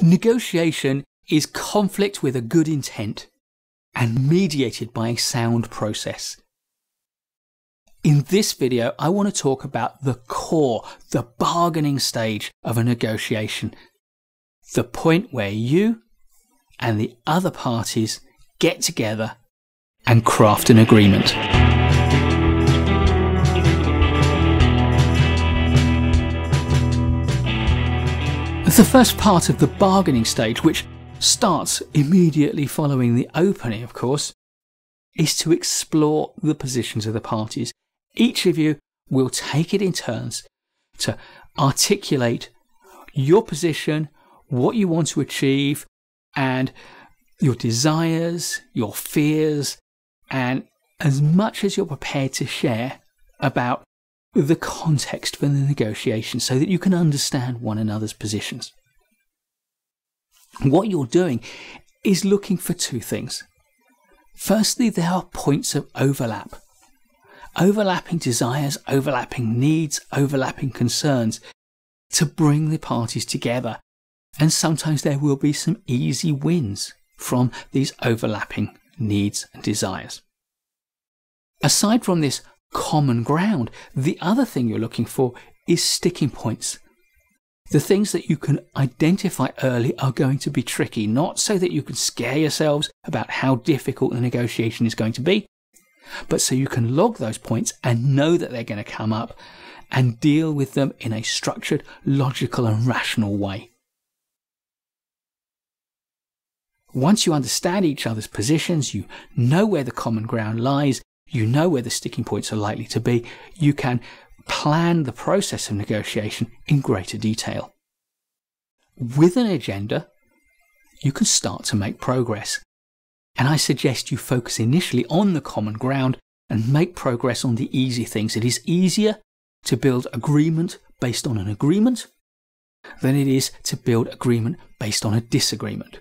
Negotiation is conflict with a good intent and mediated by a sound process. In this video, I want to talk about the core, the bargaining stage of a negotiation. The point where you and the other parties get together and craft an agreement. The first part of the bargaining stage, which starts immediately following the opening, of course, is to explore the positions of the parties. Each of you will take it in turns to articulate your position, what you want to achieve, and your desires, your fears, and as much as you're prepared to share about the context for the negotiation so that you can understand one another's positions. What you're doing is looking for two things. Firstly, there are points of overlap. Overlapping desires, overlapping needs, overlapping concerns to bring the parties together. And sometimes there will be some easy wins from these overlapping needs and desires. Aside from this common ground. The other thing you're looking for is sticking points. The things that you can identify early are going to be tricky, not so that you can scare yourselves about how difficult the negotiation is going to be, but so you can log those points and know that they're going to come up and deal with them in a structured, logical, and rational way. Once you understand each other's positions, you know where the common ground lies, you know where the sticking points are likely to be, you can plan the process of negotiation in greater detail. With an agenda, you can start to make progress. And I suggest you focus initially on the common ground and make progress on the easy things. It is easier to build agreement based on an agreement than it is to build agreement based on a disagreement.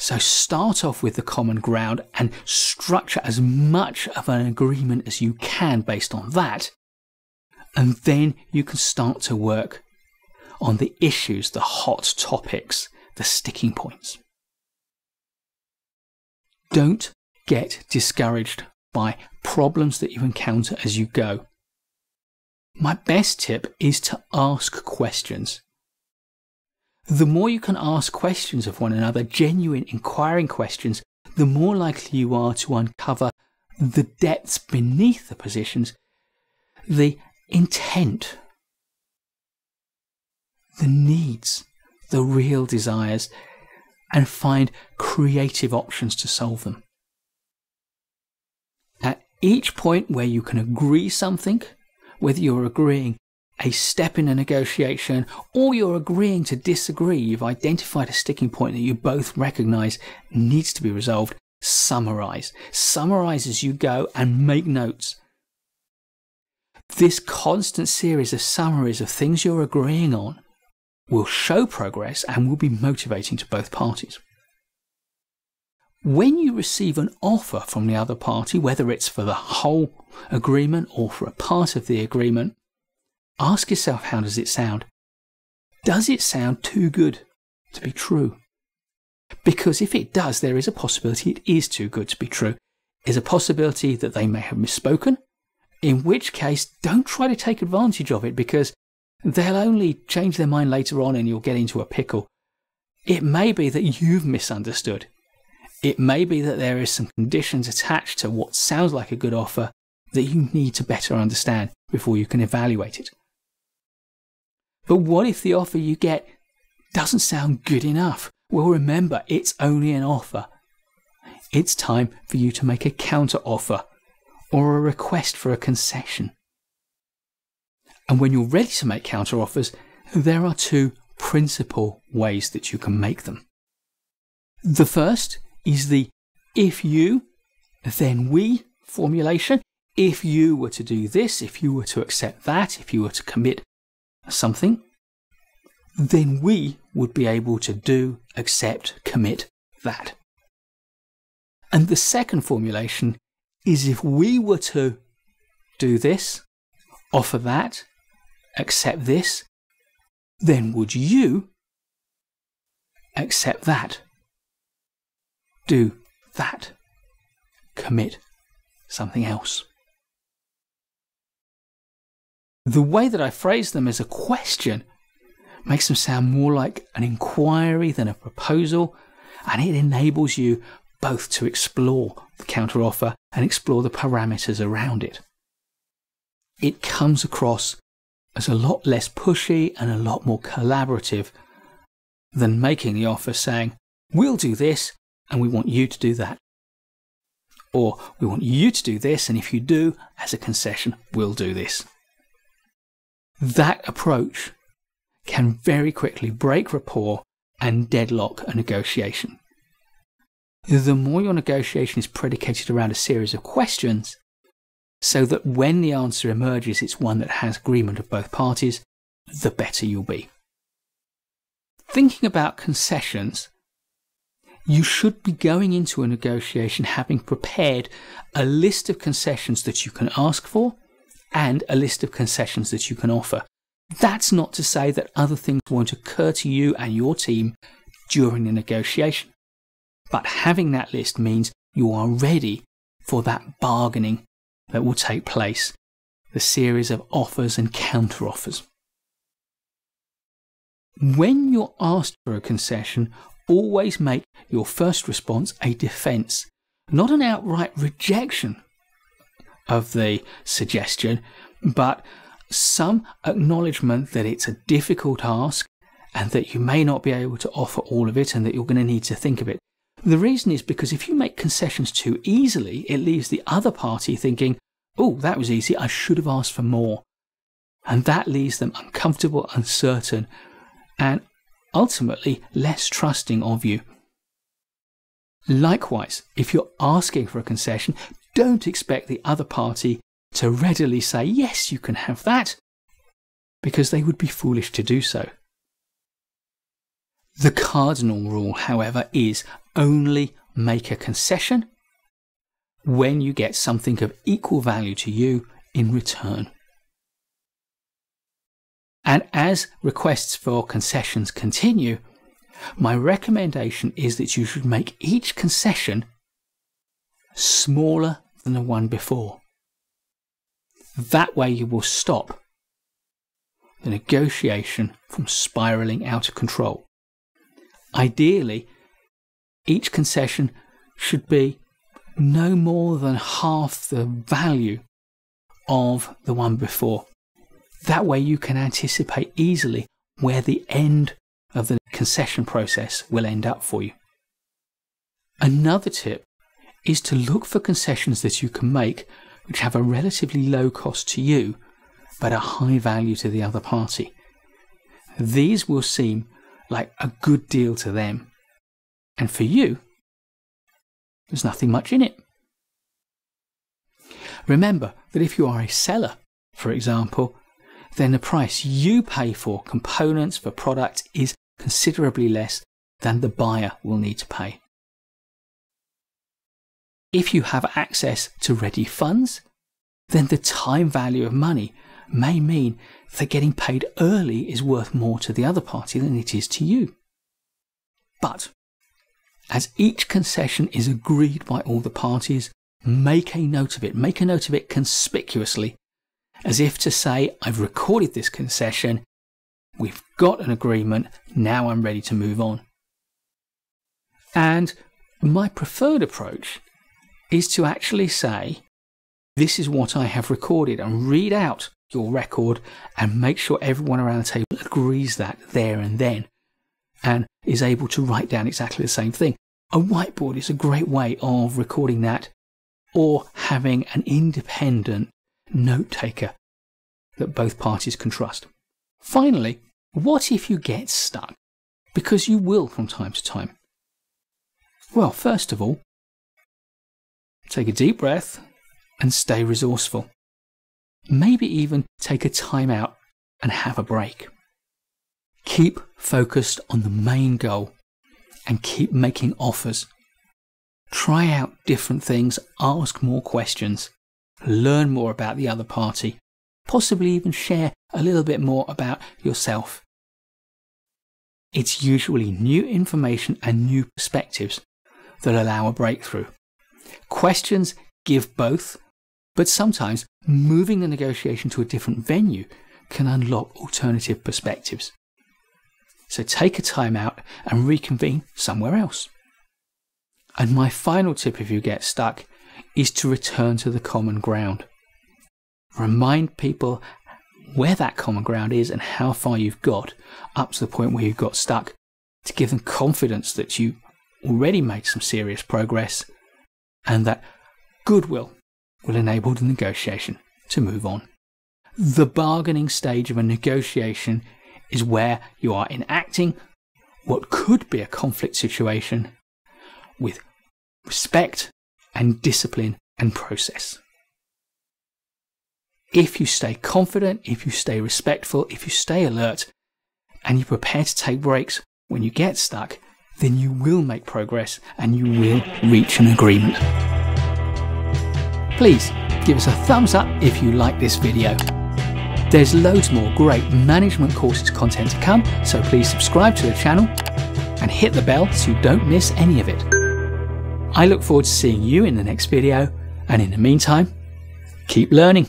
So start off with the common ground and structure as much of an agreement as you can based on that. And then you can start to work on the issues, the hot topics, the sticking points. Don't get discouraged by problems that you encounter as you go. My best tip is to ask questions the more you can ask questions of one another, genuine inquiring questions, the more likely you are to uncover the depths beneath the positions, the intent, the needs, the real desires, and find creative options to solve them. At each point where you can agree something, whether you're agreeing a step in a negotiation or you're agreeing to disagree, you've identified a sticking point that you both recognize needs to be resolved, summarize. Summarize as you go and make notes. This constant series of summaries of things you're agreeing on will show progress and will be motivating to both parties. When you receive an offer from the other party, whether it's for the whole agreement or for a part of the agreement, Ask yourself how does it sound? Does it sound too good to be true? Because if it does, there is a possibility it is too good to be true. There's a possibility that they may have misspoken, in which case, don't try to take advantage of it because they'll only change their mind later on and you'll get into a pickle. It may be that you've misunderstood. It may be that there is some conditions attached to what sounds like a good offer that you need to better understand before you can evaluate it. But what if the offer you get doesn't sound good enough? Well, remember, it's only an offer. It's time for you to make a counter offer or a request for a concession. And when you're ready to make counter offers, there are two principal ways that you can make them. The first is the if you, then we formulation. If you were to do this, if you were to accept that, if you were to commit something, then we would be able to do, accept, commit that. And the second formulation is if we were to do this, offer that, accept this, then would you accept that. Do that. Commit something else. The way that I phrase them as a question makes them sound more like an inquiry than a proposal, and it enables you both to explore the counteroffer and explore the parameters around it. It comes across as a lot less pushy and a lot more collaborative than making the offer saying, We'll do this and we want you to do that. Or we want you to do this, and if you do, as a concession, we'll do this. That approach can very quickly break rapport and deadlock a negotiation. The more your negotiation is predicated around a series of questions, so that when the answer emerges, it's one that has agreement of both parties, the better you'll be. Thinking about concessions, you should be going into a negotiation having prepared a list of concessions that you can ask for and a list of concessions that you can offer. That's not to say that other things won't occur to you and your team during the negotiation. But having that list means you are ready for that bargaining that will take place, the series of offers and counteroffers. When you're asked for a concession, always make your first response a defense, not an outright rejection of the suggestion, but some acknowledgement that it's a difficult ask and that you may not be able to offer all of it and that you're going to need to think of it. The reason is because if you make concessions too easily, it leaves the other party thinking, oh, that was easy, I should have asked for more. And that leaves them uncomfortable, uncertain, and ultimately less trusting of you. Likewise, if you're asking for a concession, don't expect the other party to readily say, yes, you can have that, because they would be foolish to do so. The cardinal rule, however, is only make a concession when you get something of equal value to you in return. And as requests for concessions continue, my recommendation is that you should make each concession smaller than the one before. That way, you will stop the negotiation from spiraling out of control. Ideally, each concession should be no more than half the value of the one before. That way, you can anticipate easily where the end of the concession process will end up for you. Another tip is to look for concessions that you can make which have a relatively low cost to you but a high value to the other party. These will seem like a good deal to them, and for you, there's nothing much in it. Remember that if you are a seller, for example, then the price you pay for components for products is considerably less than the buyer will need to pay. If you have access to ready funds, then the time value of money may mean that getting paid early is worth more to the other party than it is to you. But as each concession is agreed by all the parties, make a note of it, make a note of it conspicuously as if to say, I've recorded this concession, we've got an agreement, now I'm ready to move on. And my preferred approach is to actually say, This is what I have recorded, and read out your record and make sure everyone around the table agrees that there and then and is able to write down exactly the same thing. A whiteboard is a great way of recording that or having an independent note taker that both parties can trust. Finally, what if you get stuck? Because you will from time to time. Well, first of all, take a deep breath and stay resourceful. Maybe even take a time out and have a break. Keep focused on the main goal and keep making offers. Try out different things, ask more questions, learn more about the other party, possibly even share a little bit more about yourself. it's usually new information and new perspectives that allow a breakthrough. Questions give both, but sometimes moving the negotiation to a different venue can unlock alternative perspectives. So take a time out and reconvene somewhere else. And my final tip if you get stuck is to return to the common ground. Remind people where that common ground is and how far you've got up to the point where you've got stuck to give them confidence that you already made some serious progress and that goodwill will enable the negotiation to move on. The bargaining stage of a negotiation is where you are enacting what could be a conflict situation with respect and discipline and process. If you stay confident, if you stay respectful, if you stay alert, and you prepare to take breaks when you get stuck, then you will make progress and you will reach an agreement. Please give us a thumbs up if you like this video. There's loads more great management courses content to come, so please subscribe to the channel and hit the bell so you don't miss any of it. I look forward to seeing you in the next video, and in the meantime, keep learning.